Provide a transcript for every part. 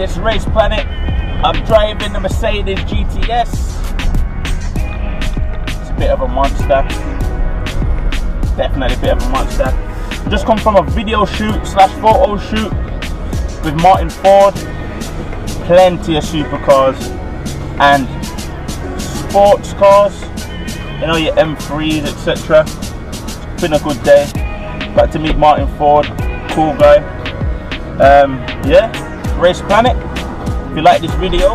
Race Planet. I'm driving the Mercedes GTS. It's a bit of a monster. Definitely a bit of a monster. Just come from a video shoot slash photo shoot with Martyn Ford. Plenty of supercars and sports cars. You know your M3s, etc. It's Been a good day. Got to meet Martyn Ford, cool guy. Um, yeah, Race Planet. If you like this video,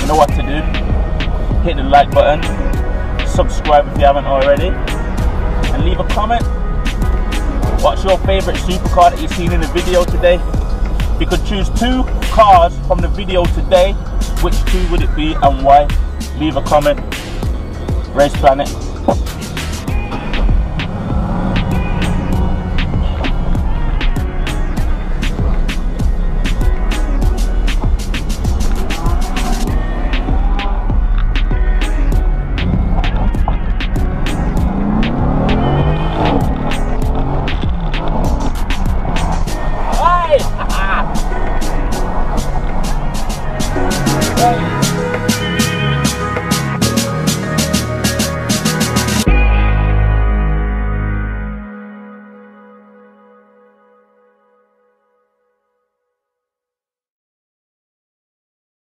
you know what to do. Hit the like button, subscribe if you haven't already, and leave a comment. What's your favorite supercar that you've seen in the video today? You could choose two cars from the video today, which two would it be and why? Leave a comment. Race Planet.